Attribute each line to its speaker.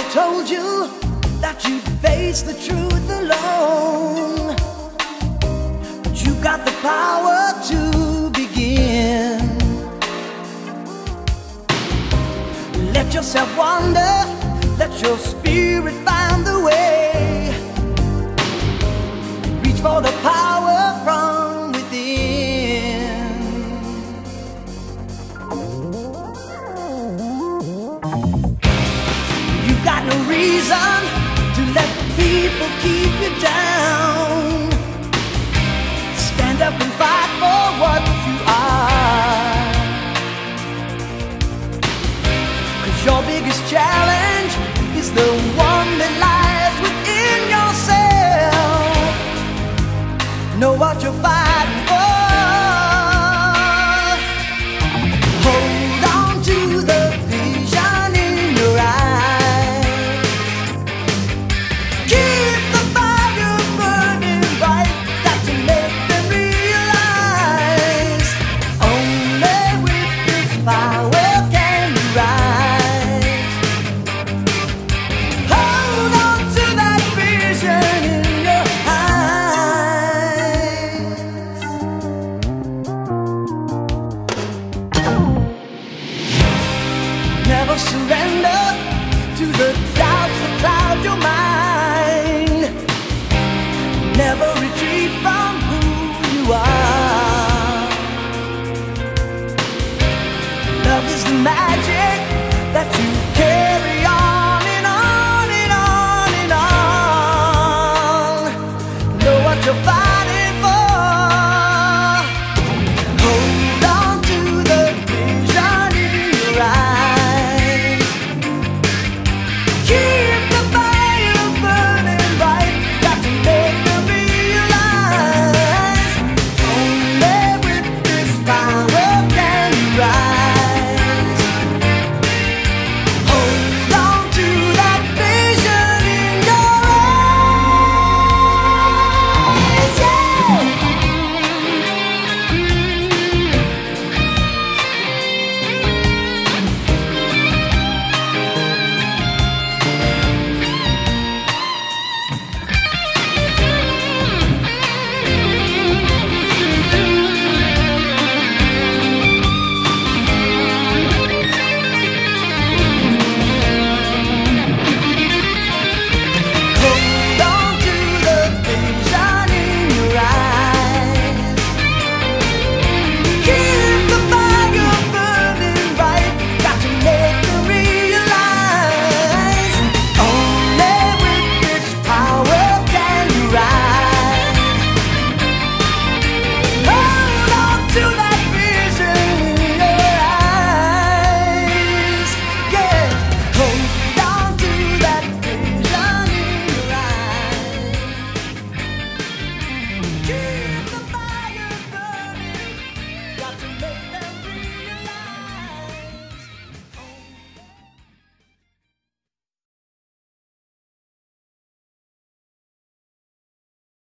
Speaker 1: never told you that you'd face the truth alone. But you've got the power to begin. Let yourself wander, let your spirit find the way. Reach for the power. reason to let the people keep you down. Stand up and fight for what you are. Cause your biggest challenge is the one that lies.